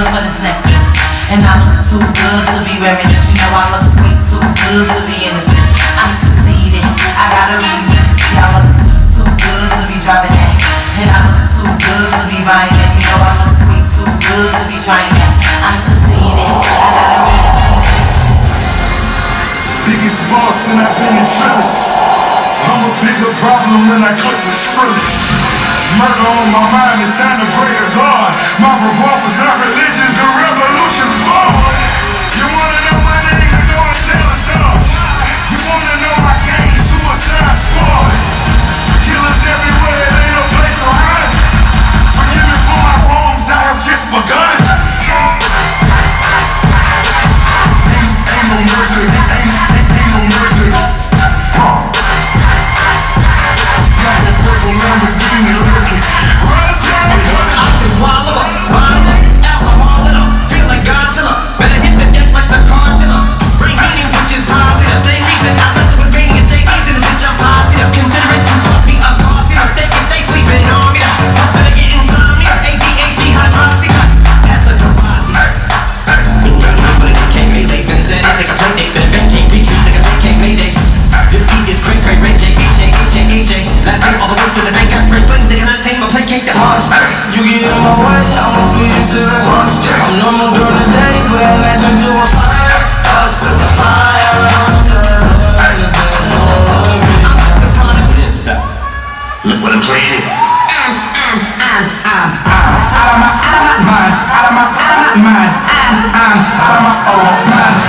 good for this necklace. And I look too good to be wearing this. You know I look way too good to be innocent. I'm conceited, I got a reason. See, I look too good to be driving that. And I look too good to be buying that. You know I look way too good to be trying that. I'm conceited, I got a reason. Biggest boss and I've been in truth. I'm a bigger problem than I click with spruce. Murder on my mind, it's time to pray to God. My revolver's not religious, the revolution's normal during the day, but at night turn to a fire. Out to the fire. I'm just a product. We didn't stop. Look what I'm saying. I'm, I'm, I'm, I'm, I'm out of my, out of my mind, out of my, out of my mind. I'm, I'm out of my own mind.